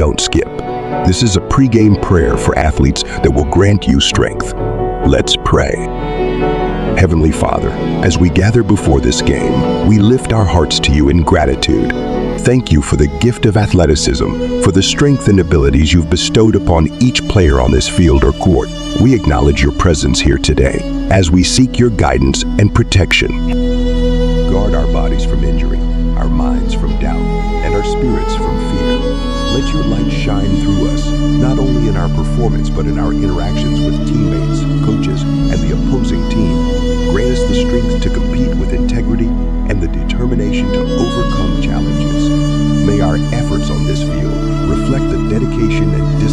don't skip. This is a pregame prayer for athletes that will grant you strength. Let's pray. Heavenly Father, as we gather before this game, we lift our hearts to you in gratitude. Thank you for the gift of athleticism, for the strength and abilities you've bestowed upon each player on this field or court. We acknowledge your presence here today as we seek your guidance and protection. Guard our bodies from injury, our minds from doubt, and our spirits from. Let your light shine through us, not only in our performance, but in our interactions with teammates, coaches, and the opposing team. Grant us the strength to compete with integrity and the determination to overcome challenges. May our efforts on this field reflect the dedication and discipline